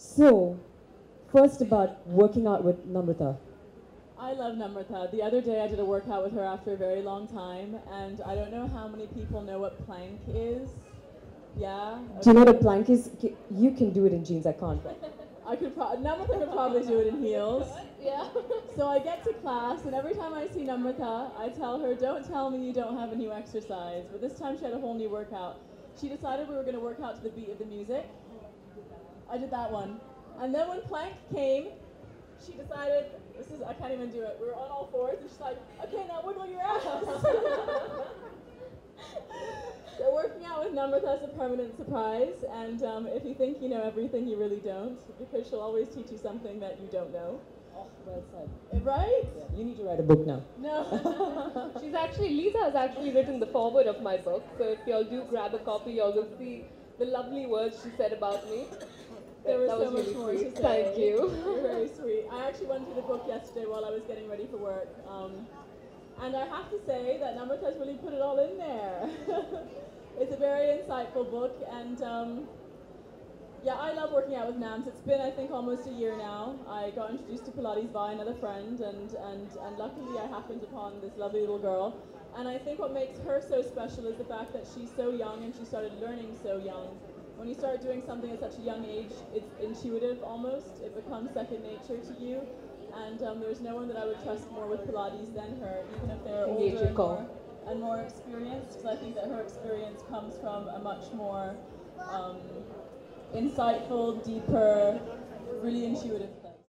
So, first about working out with Namrata. I love Namrata. The other day I did a workout with her after a very long time, and I don't know how many people know what plank is. Yeah? Do you know what a plank is? You can do it in jeans, I can't. I could pro- Namrata could probably do it in heels. Yeah. So I get to class, and every time I see Namrata, I tell her, don't tell me you don't have a new exercise. But this time she had a whole new workout. She decided we were going to work out to the beat of the music. I did that one. And then when plank came, she decided, this is, I can't even do it. We were on all fours, and she's like, okay, now wiggle your ass. so working out with Namrata is a permanent surprise, and um, if you think you know everything, you really don't, because she'll always teach you something that you don't know. Oh, well said. Right? Yeah, you need to write a book now. No. She's actually, Lisa has actually written the foreword of my book, so if y'all do grab a copy, y'all will see the lovely words she said about me. There was that so was much really more sweet. to say. Thank you. You're very sweet. I actually went through the book yesterday while I was getting ready for work. Um, and I have to say that Namrata's really put it all in there. it's a very insightful book, and um, yeah, I love working out with NAMS. It's been, I think, almost a year now. I got introduced to Pilates by another friend, and, and, and luckily I happened upon this lovely little girl. And I think what makes her so special is the fact that she's so young and she started learning so young when you start doing something at such a young age, it's intuitive almost. It becomes second nature to you. And um, there's no one that I would trust more with Pilates than her, even if they're older and more, and more, experienced. Because I think that her experience comes from a much more um, insightful, deeper, really intuitive